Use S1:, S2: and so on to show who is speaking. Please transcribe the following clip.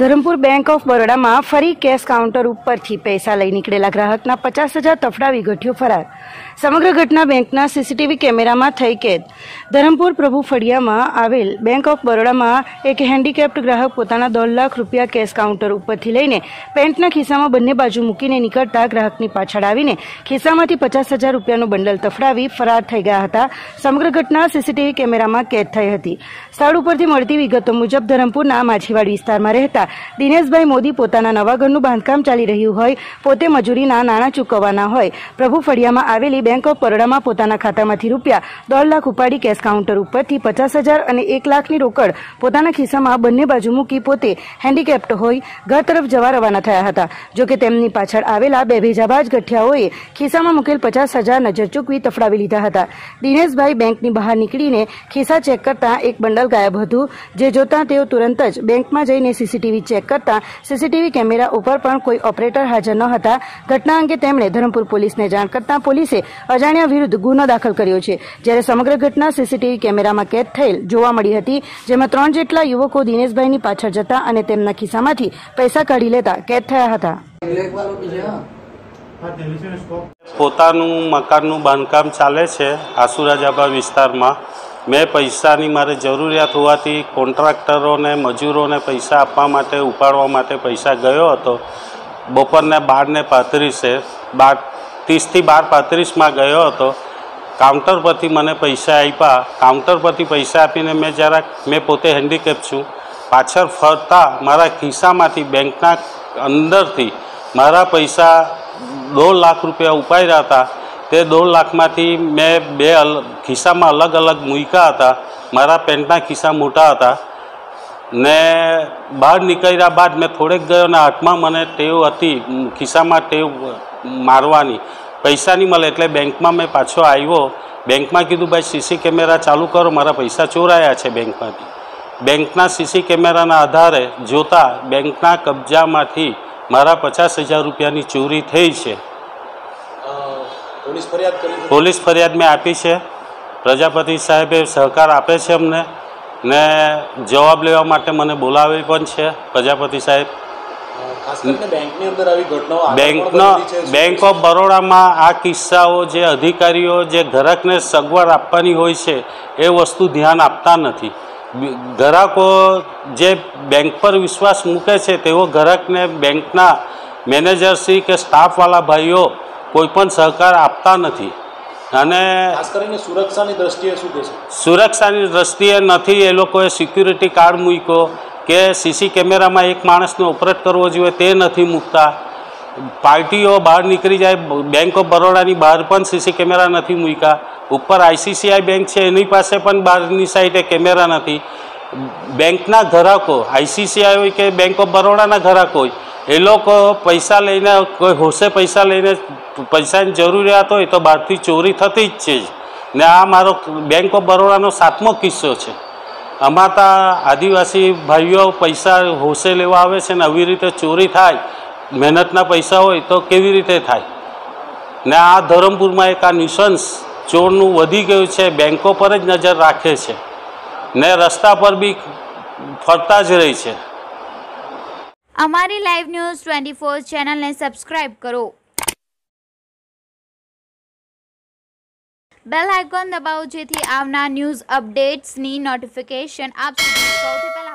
S1: Dharampur bank of બરોડામાં ફરી cache counter ઉપરથી પૈસા લઈ નીકળેલા ગ્રાહકના પચાસ હજાર તફડાવી ઘટ્યો ફરાર. સમગ્ર ઘટના બેંકના સીસીટીવી કેમેરામાં થઈ કેદ. ધરમપુર પ્રભુ ફળિયામાં આવેલ બેંક ઓફ બરોડામાં એક હેન્ડીકેપ્ડ ગ્રાહક પોતાના દોઢ લાખ રૂપિયા કેશ કાઉન્ટર ઉપરથી લઈને પેન્ટના ખિસ્સામાં બંને બાજુ મૂકીને નીકળતા ગ્રાહકની પાછળ આવીને ખિસ્સામાંથી પચાસ હજાર રૂપિયાનું બંડલ તફડાવી ફરાર થઈ ગયા હતા. સમગ્ર ઘટના સીસીટીવી કેમેરામાં કેદ થઈ હતી. સ્થળ ઉપરથી મળતી વિગતો મુજબ ધરમપુરના માછીવાડ વિસ્તારમાં રહેતા દિનેશભાઈ મોદી પોતાના નવા ઘરનું બાંધકામ ચાલી રહ્યું હોય, પોતે મજૂરીના નાણાં ચૂકવવાના હોય, પ્રભુ ફળિયામાં આવેલી બેંક ઓફ બરોડામાં પોતાના ખાતામાંથી રૂપિયા દોઢ લાખ ઉપાડી કેશ કાઉન્ટર ઉપરથી પચાસ હજાર અને એક લાખની રોકડ પોતાના ખિસ્સામાં બંને બાજુ મૂકી પોતે હેન્ડીકેપ્ટ હોય, ઘર તરફ જવા રવાના થયા હતા. જોકે તેમની પાછળ આવેલા બે ભેજાબાજ ગઠિયાઓએ ખિસ્સામાં મૂકેલ પચાસ હજાર નજર ચૂકવી તફડાવી લીધા હતા. દિનેશભાઈ બેંકની બહાર નીકળીને ખિસ્સા ચેક કરતા એક બંડલ ગાયબ હતું, જે જોતા તેઓ તુરંત જ બેંકમાં જઈને સીસીટીવી ચેક કરતા સીસીટીવી કેમેરા ઉપર પણ કોઈ ઓપરેટર હાજર ન હતા. ઘટના અંગે તેમણે ધરમપુર પોલીસને જાણ કરતા પોલીસે અજાણ્યા વિરુદ્ધ ગુનો દાખલ કર્યો છે. જ્યારે સમગ્ર ઘટના સીસીટીવી કેમેરામાં કેદ થયેલ જોવા મળી હતી, જેમાં ત્રણ જેટલા યુવકો દિનેશભાઈની પાછળ જતા અને તેમના ખિસ્સામાંથી પૈસા કાઢી લેતા કેદ થયા હતા.
S2: પોતાનું મકાનનું બાંધકામ ચાલે છે આસુરાજાબા વિસ્તારમાં. મેં પૈસાની મારે જરૂરિયાત હોવાથી કોન્ટ્રાક્ટરોને, મજૂરોને પૈસા આપવા માટે, ઉપાડવા માટે પૈસા ગયો હતો. બપોરને બારને પાંત્રીસે, બાર, ત્રીસથી બાર પાંત્રીસમાં ગયો હતો. કાઉન્ટર પરથી મને પૈસા આપ્યા કાઉન્ટર પરથી પૈસા આપીને મેં જરાક, મેં પોતે હેન્ડીકેપ છું. પાછળ ફરતા મારા ખિસ્સામાંથી બેંકના અંદરથી મારા પૈસા દોઢ લાખ રૂપિયા ઉપાડ્યા હતા. તે દોઢ લાખમાંથી મેં બે ખિસ્સામાં અલગ અલગ મૂક્યા હતા. મારા પેન્ટના ખિસ્સા મોટા હતા. ને બહાર નીકળ્યા બાદ મેં થોડેક ગયો ને હાથમાં મને ટેવ હતી ખિસ્સામાં ટેવ મારવાની. પૈસા નહીં મળે એટલે બેંકમાં મેં પાછો આવ્યો. બેંકમાં કીધું, ભાઈ, સીસી કેમેરા ચાલુ કરો, મારા પૈસા ચોરાયા છે બેંકમાંથી. બેંકના સીસી કેમેરાના આધારે જોતા બેંકના કબજામાંથી મારા પચાસ હજાર રૂપિયાની ચોરી થઈ છે.
S3: પોલીસ ફરિયાદ કરી
S2: પોલીસ ફરિયાદ મેં આપી છે. પ્રજાપતિ સાહેબે સહકાર આપે છે અમને ને જવાબ લેવા માટે મને બોલાવી પણ છે પ્રજાપતિ સાહેબ.
S3: બેંકની
S2: બેંક ઓફ બરોડામાં આ કિસ્સાઓ જે અધિકારીઓ જે ગ્રાહકને સગવડ આપવાની હોય છે એ વસ્તુ ધ્યાન આપતા નથી. ગ્રાહકો જે બેંક પર વિશ્વાસ મૂકે છે તેઓ ગ્રાહકને બેંકના મેનેજરશ્રી કે સ્ટાફવાળા ભાઈઓ કોઈ પણ સહકાર આપતા નથી. અને
S3: ખાસ કરીને સુરક્ષાની દ્રષ્ટિએ શું કહેશો
S2: સુરક્ષાની દ્રષ્ટિએ નથી એ લોકોએ સિક્યુરિટી કાર્ડ મૂક્યો કે સીસી કેમેરામાં એક માણસને ઓપરેટ કરવો જોઈએ તે નથી મૂકતા. પાર્ટીઓ બહાર નીકળી જાય બેંક ઓફ બરોડાની બહાર પણ સીસી કેમેરા નથી મૂક્યા. ઉપર આઈસીસીઆઈ બેંક છે એની પાસે પણ બહારની સાઈડે કેમેરા નથી. બેંકના ઘરાકો આઈસીસીઆઈ હોય કે બેંક ઓફ બરોડાના ઘરાકો હોય એ લોકો પૈસા લઈને, કોઈ હોશે પૈસા લઈને પૈસાની જરૂરિયાત હોય તો બહારથી ચોરી થતી જ છે ને આ મારો બેંક ઓફ બરોડાનો સાતમો કિસ્સો છે. આમાં તા આદિવાસી ભાઈઓ પૈસા હોશે લેવા આવે છે ને આવી રીતે ચોરી થાય, મહેનતના પૈસા હોય તો કેવી રીતે થાય? ને આ ધરમપુરમાં એક આ ન્યુસન્સ ચોરનું વધી ગયું છે બેંકો પર જ નજર રાખે છે. ને રસ્તા પર બી ફરતા જ રહી છે.
S4: અમારી લાઈવ ન્યૂઝ ટ્વેન્ટી ફોર ચેનલને સબસ્ક્રાઇબ કરો. બેલ આઇકોન દબાવો જેથી આવનાર ન્યૂઝ અપડેટ્સની નોટિફિકેશન આપ સુધી સૌથી પહેલા